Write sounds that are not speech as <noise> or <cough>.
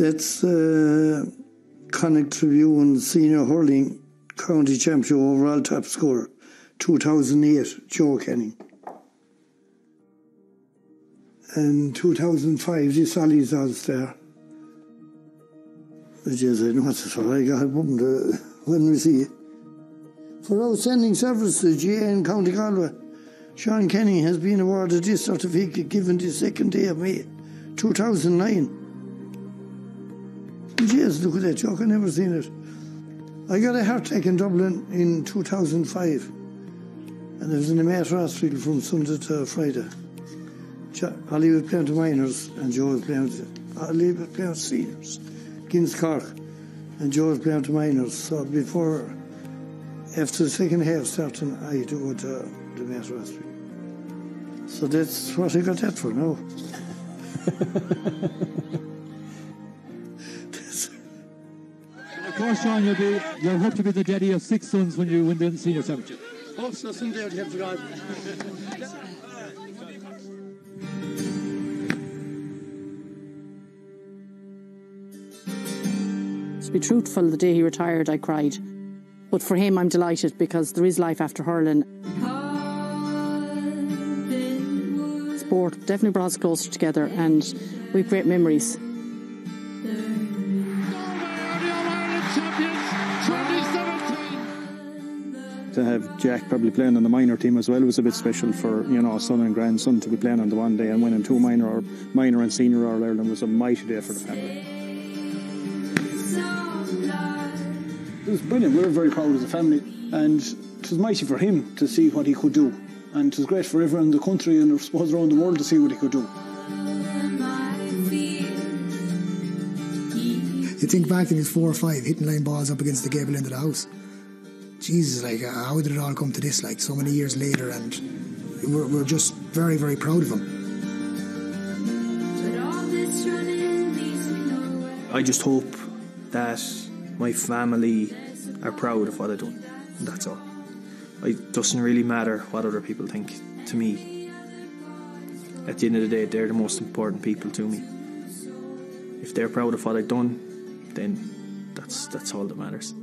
That's uh, Connacht Tribune Senior Hurling County Championship overall top scorer, 2008, Joe Canning. And 2005, the Sally's All Star. Jeez, I know what's for. I got bummed uh, when we see it. For outstanding service to GAA in County Galway, Sean Canning has been awarded this certificate given the second day of May 2009. Jeez, look at that joke, I never seen it. I got a heart attack in Dublin in 2005, and I was in a Mater hospital from Sunday to Friday. Ollie was playing to minors, and Joe was playing to Ollie was playing to seniors, Gins Cork, and Joe was playing to minors. So before, after the second half starting, I had to go to the Mater hospital. So that's what I got that for now. <laughs> Of course, Sean, you'll be you'll hope to be the daddy of six sons when you win the senior championship. Hope so someday I'd have to God. To be truthful, the day he retired, I cried. But for him, I'm delighted because there is life after hurling. Sport definitely brought us closer together, and we've great memories. To have Jack probably playing on the minor team as well was a bit special for you know son and grandson to be playing on the one day and winning two minor or minor and senior All Ireland was a mighty day for the family. It was brilliant. We were very proud as a family, and it was mighty for him to see what he could do, and it was great for everyone in the country and I suppose around the world to see what he could do. You think back to his four or five hitting line balls up against the gable end of the house. Jesus, like, uh, how did it all come to this, like, so many years later? And we're, we're just very, very proud of him. I just hope that my family are proud of what I've done. That's all. It doesn't really matter what other people think to me. At the end of the day, they're the most important people to me. If they're proud of what I've done, then that's that's all that matters.